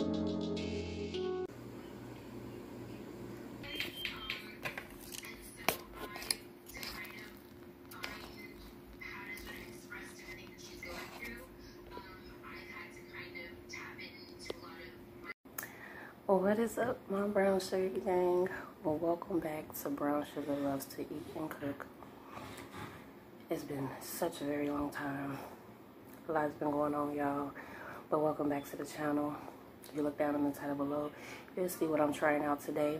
Well, what is up, my brown sugar gang? Well, welcome back to Brown Sugar Loves to Eat and Cook. It's been such a very long time. A lot's been going on, y'all. But welcome back to the channel. You look down in the title below, you'll see what I'm trying out today.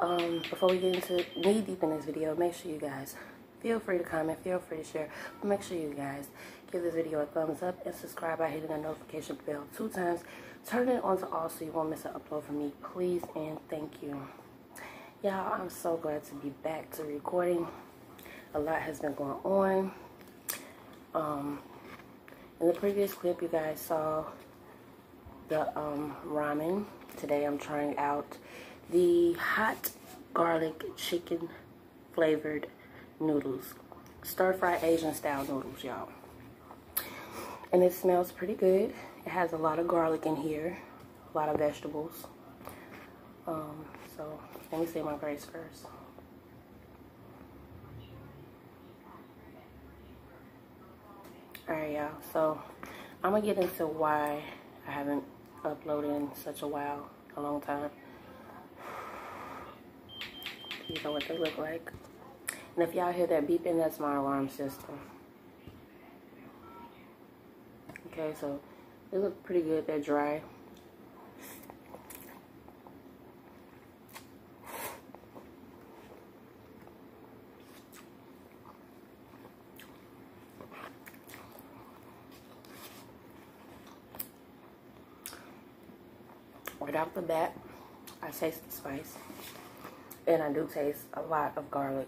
Um, before we get into knee deep in this video, make sure you guys feel free to comment, feel free to share. But make sure you guys give this video a thumbs up and subscribe by hitting the notification bell two times turn it on to all so you won't miss an upload from me please and thank you y'all i'm so glad to be back to recording a lot has been going on um in the previous clip you guys saw the um ramen today i'm trying out the hot garlic chicken flavored noodles stir fry asian style noodles y'all and it smells pretty good it has a lot of garlic in here, a lot of vegetables. Um, so let me say my grace first. Alright, y'all. So I'm gonna get into why I haven't uploaded in such a while, a long time. You know what they look like. And if y'all hear that beeping, that's my alarm system. Okay, so they look pretty good. They're dry. Right off the bat, I taste the spice. And I do taste a lot of garlic.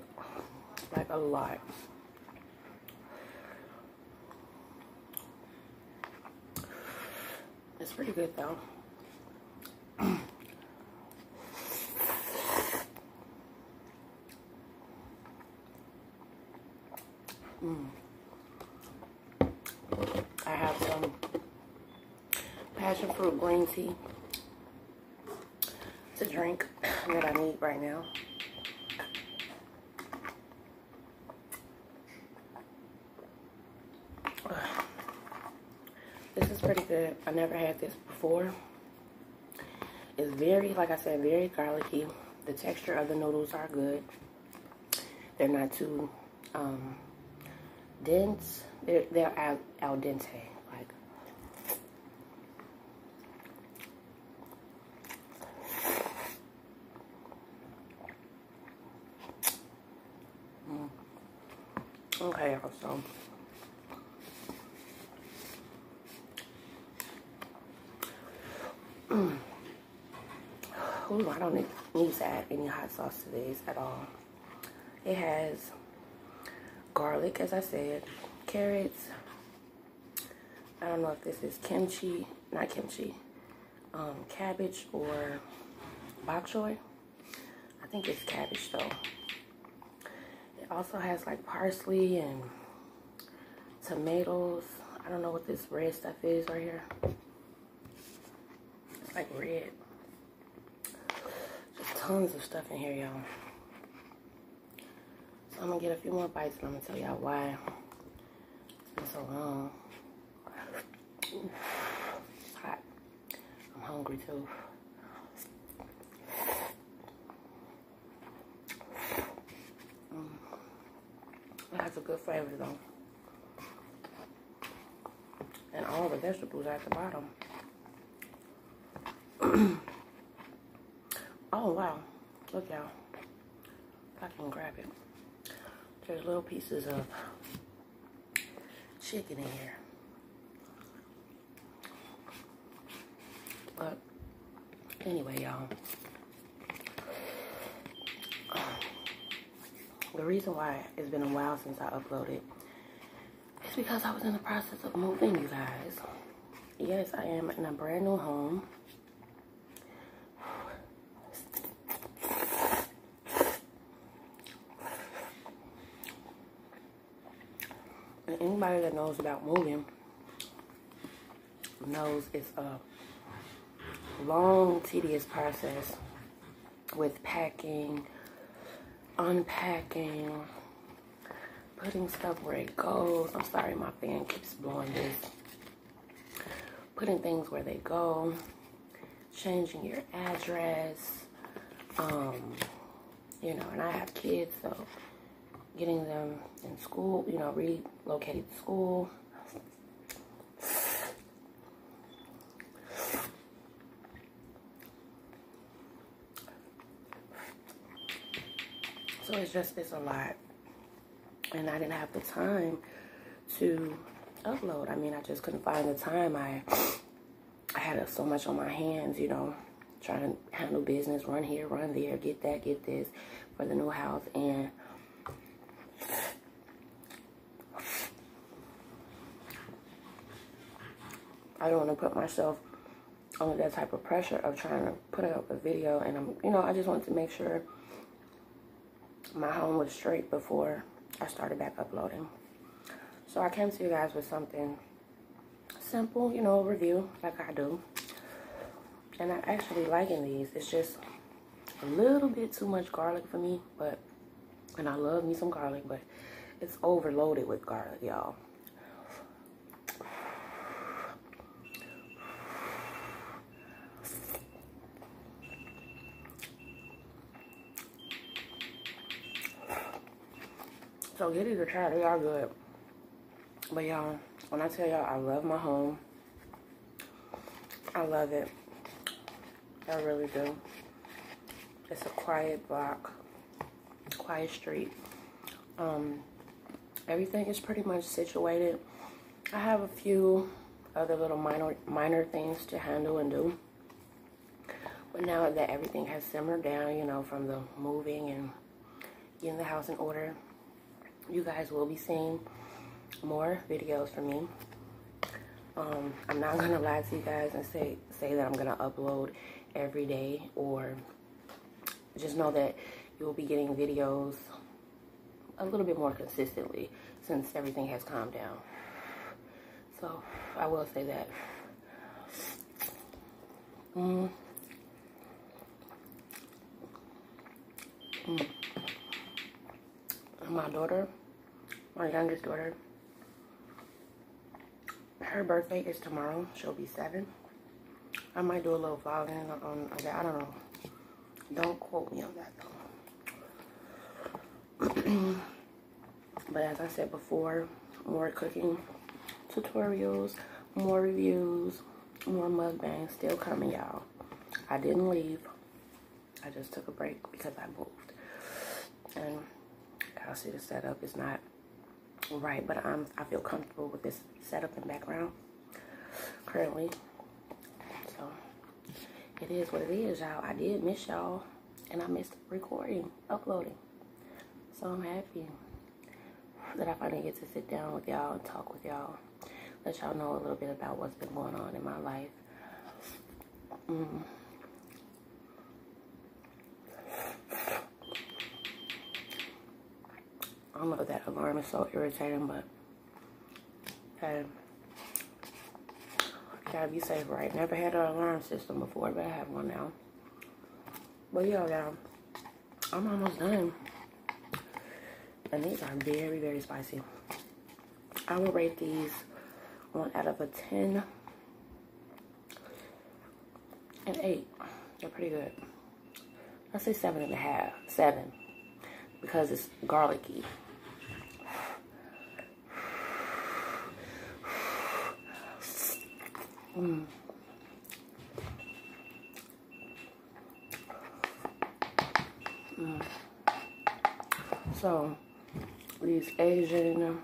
Like a lot. It's pretty good though. mm. I have some passion fruit green tea drink that I need right now. This is pretty good. I never had this before. It's very, like I said, very garlicky. The texture of the noodles are good. They're not too um, dense. They're, they're al, al dente. Like, mm. Okay, so Ooh, I don't need, need to add any hot sauce to these at all. It has garlic, as I said, carrots. I don't know if this is kimchi, not kimchi, um, cabbage or bok choy. I think it's cabbage though. Also has like parsley and tomatoes. I don't know what this red stuff is right here It's like red. Just tons of stuff in here, y'all. So I'm gonna get a few more bites and I'm gonna tell y'all why it's been so long. It's hot. I'm hungry too. Mm. Has a good flavor though. And all the vegetables at the bottom. oh, wow. Look, y'all. I can grab it. There's little pieces of chicken in here. But anyway, y'all. The reason why it's been a while since I uploaded is because I was in the process of moving, you guys. Yes, I am in a brand new home. anybody that knows about moving knows it's a long, tedious process with packing, unpacking, putting stuff where it goes. I'm sorry, my fan keeps blowing this. Putting things where they go, changing your address, um, you know, and I have kids, so getting them in school, you know, relocated to school. It's just, it's a lot. And I didn't have the time to upload. I mean, I just couldn't find the time. I, I had so much on my hands, you know, trying to handle business, run here, run there, get that, get this for the new house. And I don't want to put myself under that type of pressure of trying to put up a video. And I'm, you know, I just wanted to make sure my home was straight before I started back uploading. So I came to you guys with something simple, you know, review like I do. And I'm actually liking these. It's just a little bit too much garlic for me, but, and I love me some garlic, but it's overloaded with garlic, y'all. So get it or try, they are good. But y'all, when I tell y'all I love my home, I love it. I really do. It's a quiet block, quiet street. Um, everything is pretty much situated. I have a few other little minor minor things to handle and do. But now that everything has simmered down, you know, from the moving and getting the house in order, you guys will be seeing more videos from me. Um, I'm not gonna lie to you guys and say say that I'm gonna upload every day or just know that you will be getting videos a little bit more consistently since everything has calmed down. So I will say that. Mm. Mm. My daughter my youngest daughter. Her birthday is tomorrow. She'll be seven. I might do a little vlogging on, that. I don't know. Don't quote me on that though. but as I said before, more cooking tutorials, more reviews, more mukbangs still coming, y'all. I didn't leave. I just took a break because I moved. And y'all see the setup is not right, but I'm, I feel comfortable with this setup and background currently. So it is what it is, y'all. I did miss y'all, and I missed recording, uploading. So I'm happy that I finally get to sit down with y'all and talk with y'all. Let y'all know a little bit about what's been going on in my life. Mm. I don't know that alarm is so irritating, but hey, gotta be safe, right? Never had an alarm system before, but I have one now. But yeah, y'all, I'm almost done. And these are very, very spicy. I will rate these one out of a 10 and 8. They're pretty good. I'll say seven and a half. Seven. Because it's garlicky. Mm. Mm. So, these Asian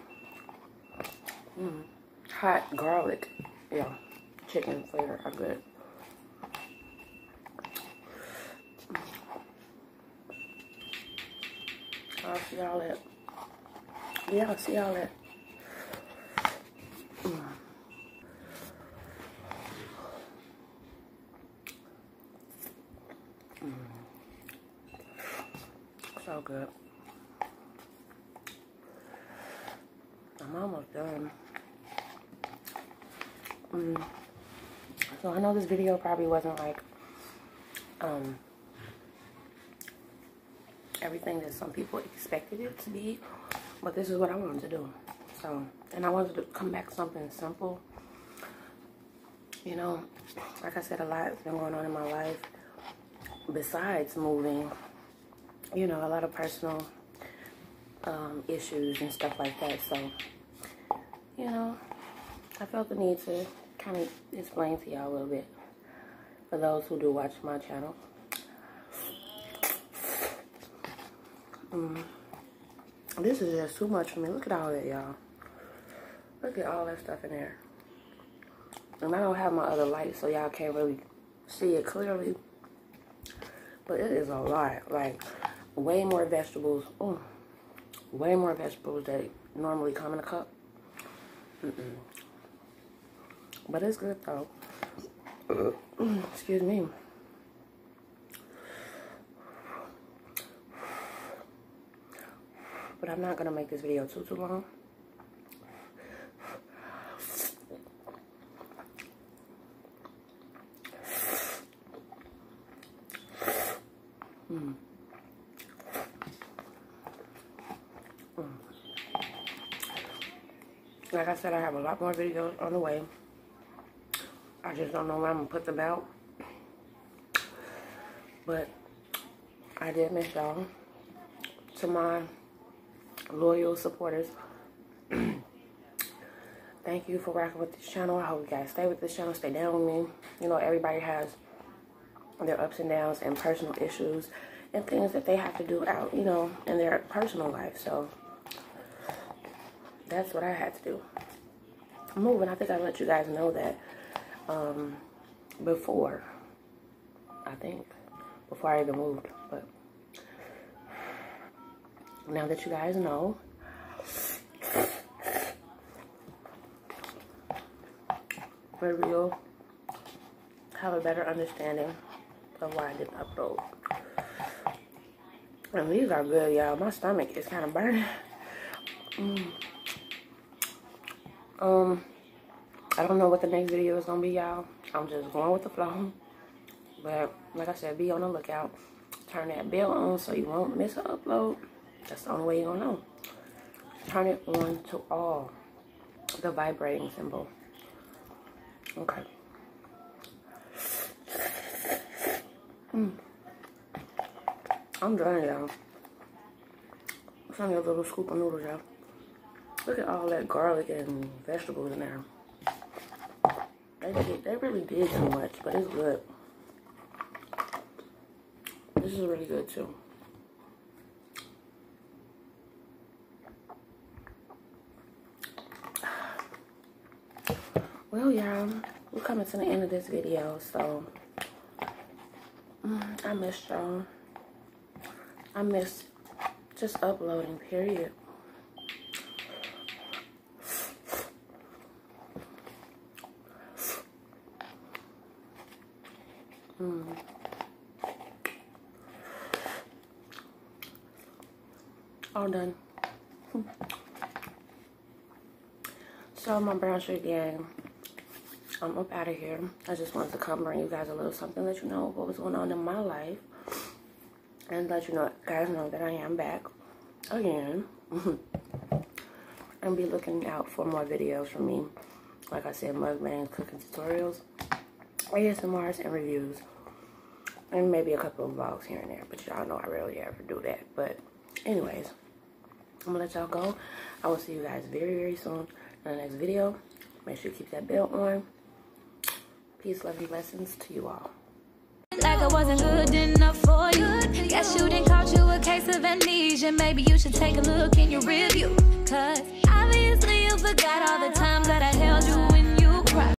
mm, hot garlic, yeah, chicken flavor are good. I'll see y'all at, yeah, I'll see y'all at. Mm. so good. I'm almost done. Mm. So I know this video probably wasn't like um, everything that some people expected it to be, but this is what I wanted to do. So, and I wanted to come back something simple. You know, like I said, a lot has been going on in my life besides moving. You know, a lot of personal um, issues and stuff like that. So, you know, I felt the need to kind of explain to y'all a little bit for those who do watch my channel. Mm. This is just too much for me. Look at all that, y'all. Look at all that stuff in there. And I don't have my other light, so y'all can't really see it clearly. But it is a lot. Like, way more vegetables. Mm, way more vegetables that normally come in a cup. Mm -mm. But it's good, though. Excuse me. But I'm not going to make this video too, too long. Mm. Like I said, I have a lot more videos on the way. I just don't know when I'm going to put them out. But I did miss y'all. To my loyal supporters, thank you for rocking with this channel. I hope you guys stay with this channel, stay down with me. You know, everybody has their ups and downs and personal issues and things that they have to do out, you know, in their personal life. So that's what I had to do. Moving, I think I let you guys know that um, before. I think before I even moved, but now that you guys know, maybe you'll have a better understanding of why I didn't upload. And these are good, y'all. My stomach is kind of burning. Mm. Um, I don't know what the next video is going to be, y'all. I'm just going with the flow. But, like I said, be on the lookout. Turn that bell on so you won't miss an upload. That's the only way you're going to know. Turn it on to all. The vibrating symbol. Okay. Mm. I'm done, y'all. It's only a little scoop of noodles, y'all. Look at all that garlic and vegetables in there. They, did, they really did too much, but it's good. This is really good, too. Well, y'all, we're coming to the end of this video, so mm, I missed y'all. I missed just uploading, period. All done. so my brown sugar gang I'm up out of here. I just wanted to come bring you guys a little something, let you know what was going on in my life. And let you know, guys know that I am back again. and be looking out for more videos from me. Like I said, mukbangs, cooking tutorials, ASMRs, and reviews. And maybe a couple of vlogs here and there. But y'all know I rarely ever do that. But anyways, I'm to let y'all go. I will see you guys very, very soon in the next video. Make sure you keep that bell on. Peace, love, and blessings to you all. Like I wasn't good enough for you. Guess you didn't caught you a case of amnesia. Maybe you should take a look in your. Cause obviously you forgot all the times that I held you